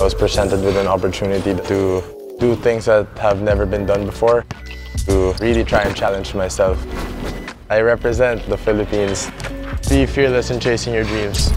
I was presented with an opportunity to do things that have never been done before, to really try and challenge myself. I represent the Philippines. Be fearless in chasing your dreams.